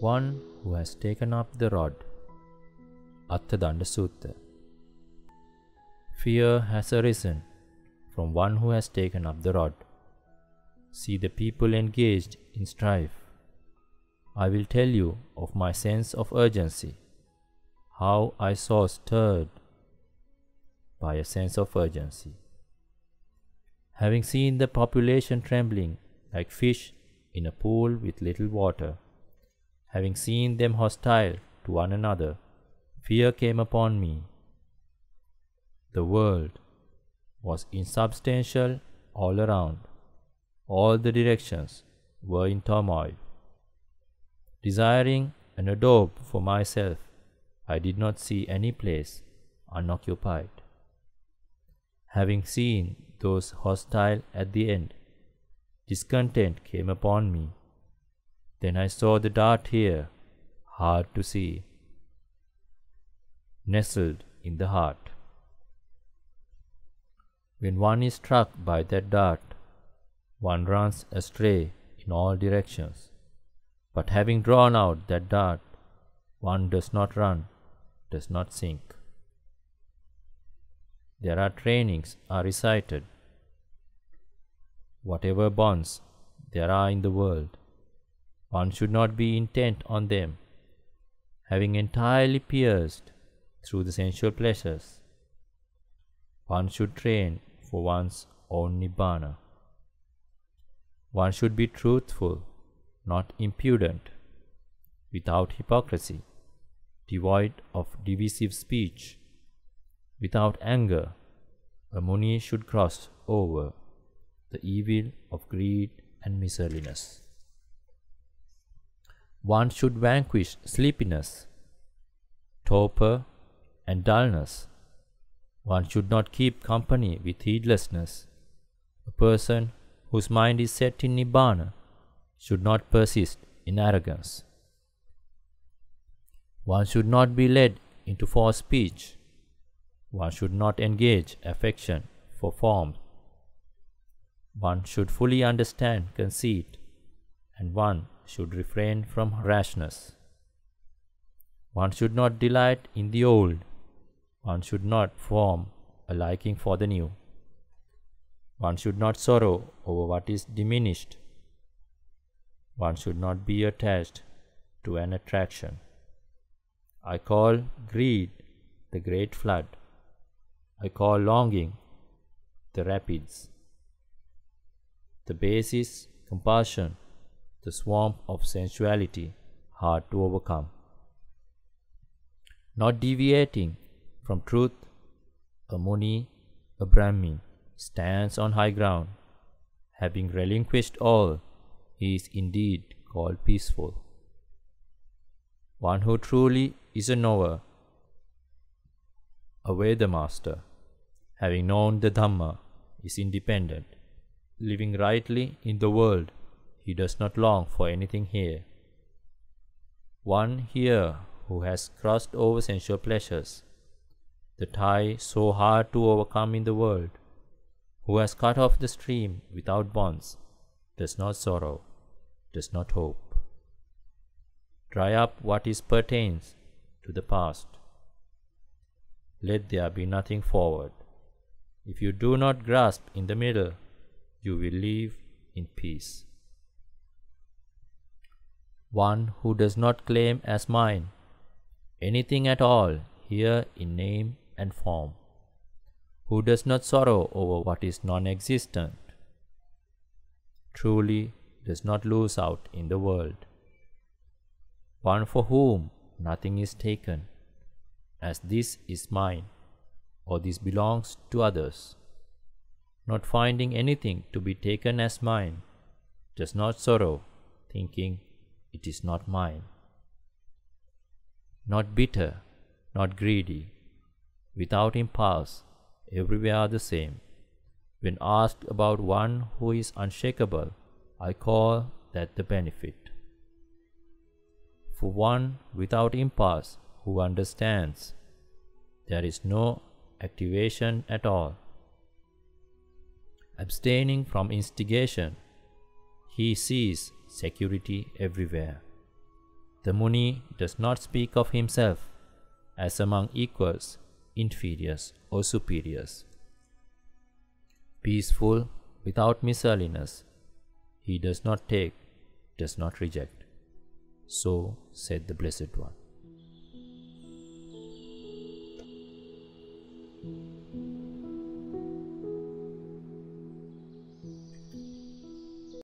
One who has taken up the rod. Attadanda Sutta. Fear has arisen from one who has taken up the rod. See the people engaged in strife. I will tell you of my sense of urgency, how I saw stirred by a sense of urgency. Having seen the population trembling like fish in a pool with little water, having seen them hostile to one another, fear came upon me. The world was insubstantial all around. All the directions were in turmoil. Desiring an adobe for myself, I did not see any place unoccupied. Having seen those hostile at the end, discontent came upon me. Then I saw the dart here, hard to see, nestled in the heart. When one is struck by that dart, one runs astray in all directions. But having drawn out that dart, one does not run, does not sink. There are trainings are recited. Whatever bonds there are in the world, one should not be intent on them, having entirely pierced through the sensual pleasures. One should train for one's own nibbana. One should be truthful, not impudent, without hypocrisy, devoid of divisive speech, without anger. A Muni should cross over the evil of greed and miserliness. One should vanquish sleepiness, torpor, and dullness. One should not keep company with heedlessness. A person whose mind is set in Nibbana should not persist in arrogance. One should not be led into false speech. One should not engage affection for form. One should fully understand conceit, and one should refrain from rashness. One should not delight in the old. One should not form a liking for the new. One should not sorrow over what is diminished. One should not be attached to an attraction. I call greed the great flood. I call longing the rapids. The basis, compulsion, the swamp of sensuality, hard to overcome. Not deviating from truth, a Muni, a Brahmin, stands on high ground. Having relinquished all, he is indeed called peaceful. One who truly is a knower, a Veda master, having known the Dhamma, is independent. Living rightly in the world, he does not long for anything here. One here who has crossed over sensual pleasures, the tie so hard to overcome in the world, who has cut off the stream without bonds, does not sorrow, does not hope. Dry up what is pertains to the past. Let there be nothing forward. If you do not grasp in the middle, you will live in peace. One who does not claim as mine anything at all here in name and form, who does not sorrow over what is non existent, truly does not lose out in the world. One for whom nothing is taken, as this is mine, or this belongs to others, not finding anything to be taken as mine, does not sorrow, thinking it is not mine. Not bitter, not greedy, without impulse, everywhere the same. When asked about one who is unshakable, I call that the benefit. For one without impulse who understands, there is no activation at all. Abstaining from instigation, he sees security everywhere. The Muni does not speak of himself as among equals, inferiors, or superiors. Peaceful, without miscellaneous, he does not take, does not reject. So said the Blessed One.